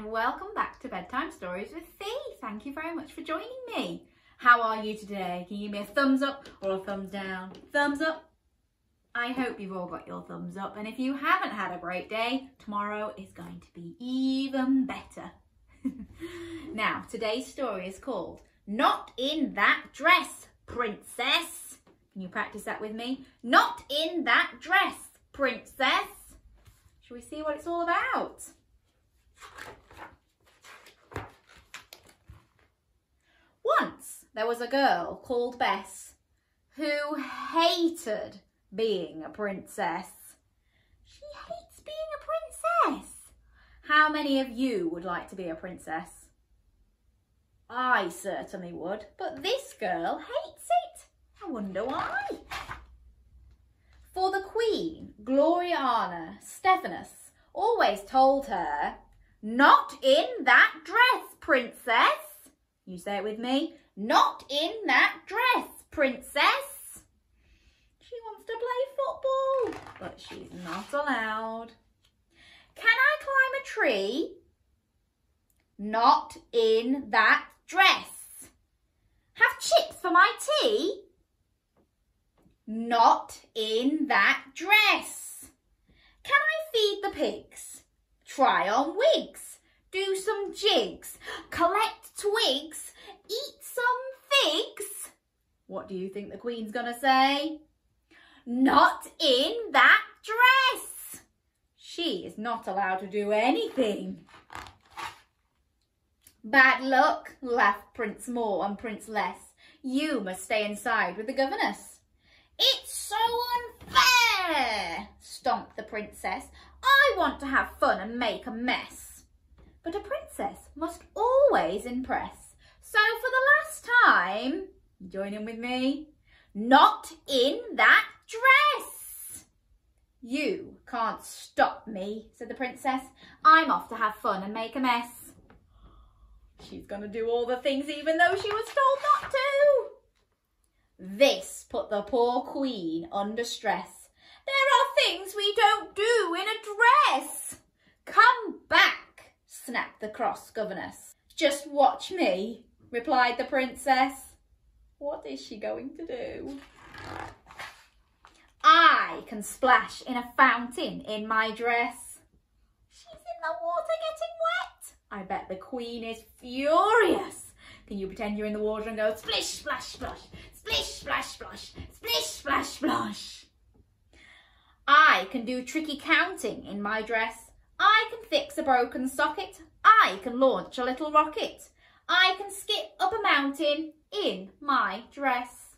and welcome back to Bedtime Stories with Fi. Thank you very much for joining me. How are you today? Can you give me a thumbs up or a thumbs down? Thumbs up. I hope you've all got your thumbs up and if you haven't had a great day, tomorrow is going to be even better. now, today's story is called Not in That Dress, Princess. Can you practice that with me? Not in that dress, Princess. Shall we see what it's all about? There was a girl called Bess who hated being a princess. She hates being a princess. How many of you would like to be a princess? I certainly would, but this girl hates it. I wonder why. For the Queen, Gloriana Stephanus, always told her, not in that dress, princess. You say it with me. Not in that dress, princess. She wants to play football, but she's not allowed. Can I climb a tree? Not in that dress. Have chips for my tea? Not in that dress. Can I feed the pigs? Try on wigs. Do some jigs. Collect twigs. Eat some figs. What do you think the Queen's gonna say? Not in that dress. She is not allowed to do anything. Bad luck, laughed Prince More and Prince Less. You must stay inside with the governess. It's so unfair, stomped the princess. I want to have fun and make a mess. But a princess must always impress. So for the last time, join in with me, not in that dress. You can't stop me, said the princess. I'm off to have fun and make a mess. She's going to do all the things even though she was told not to. This put the poor queen under stress. There are things we don't do in a dress. Come back, snapped the cross governess. Just watch me, replied the princess. What is she going to do? I can splash in a fountain in my dress. She's in the water getting wet. I bet the queen is furious. Can you pretend you're in the water and go splish, splash, splash, splish, splash, splash, splish, splash, splash? I can do tricky counting in my dress. I can fix a broken socket. I can launch a little rocket. I can skip up a mountain in my dress.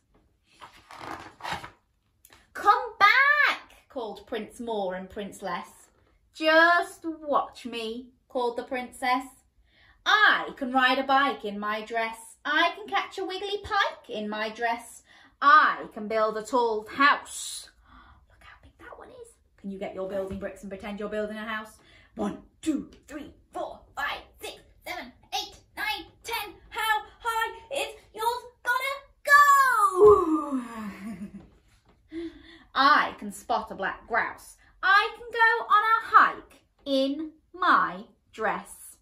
Come back, called Prince More and Prince Less. Just watch me, called the princess. I can ride a bike in my dress. I can catch a wiggly pike in my dress. I can build a tall house. Look how big that one is. Can you get your building bricks and pretend you're building a house? One, two, three, four, five, six, seven, I can spot a black grouse. I can go on a hike in my dress.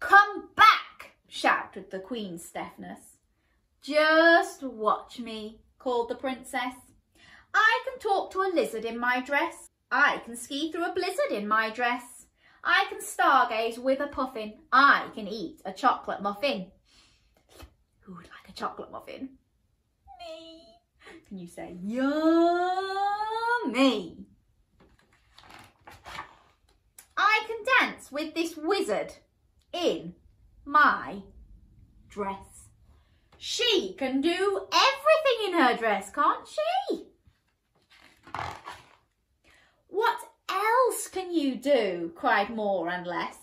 Come back, shouted the Queen Stephanus. Just watch me, called the princess. I can talk to a lizard in my dress. I can ski through a blizzard in my dress. I can stargaze with a puffin. I can eat a chocolate muffin. Who would like a chocolate muffin? Me. Can you say yummy? I can dance with this wizard in my dress. She can do everything in her dress, can't she? What else can you do? cried more and less.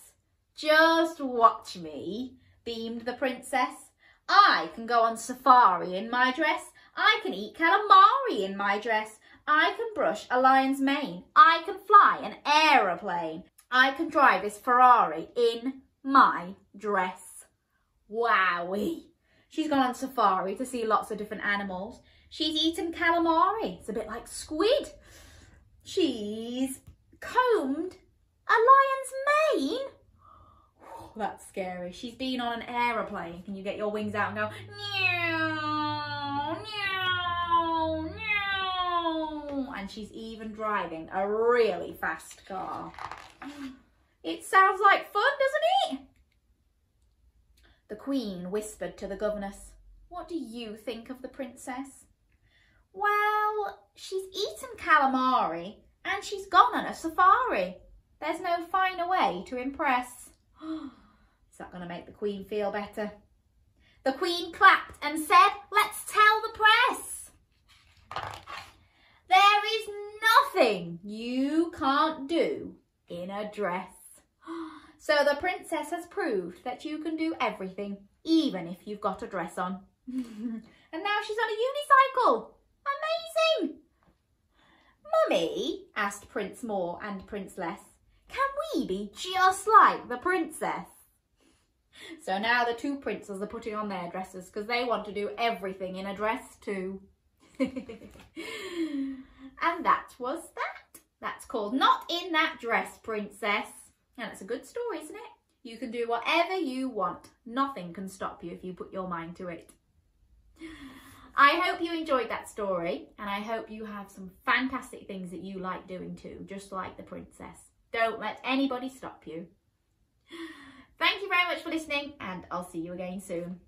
Just watch me, beamed the princess. I can go on safari in my dress. I can eat calamari in my dress. I can brush a lion's mane. I can fly an aeroplane. I can drive this Ferrari in my dress. Wowie. She's gone on safari to see lots of different animals. She's eaten calamari. It's a bit like squid. She's combed A lion's mane? That's scary. She's been on an aeroplane. Can you get your wings out and go, meow, meow, meow? And she's even driving a really fast car. It sounds like fun, doesn't it? The Queen whispered to the governess, What do you think of the princess? Well, she's eaten calamari and she's gone on a safari. There's no finer way to impress. Is that going to make the Queen feel better? The Queen clapped and said, let's tell the press. There is nothing you can't do in a dress. So the princess has proved that you can do everything, even if you've got a dress on. and now she's on a unicycle. Amazing! Mummy, asked Prince More and Prince Less, can we be just like the princess? So now the two princes are putting on their dresses because they want to do everything in a dress too. and that was that. That's called Not in That Dress, Princess. And it's a good story, isn't it? You can do whatever you want. Nothing can stop you if you put your mind to it. I hope you enjoyed that story and I hope you have some fantastic things that you like doing too, just like the princess. Don't let anybody stop you. Thank you very much for listening and I'll see you again soon.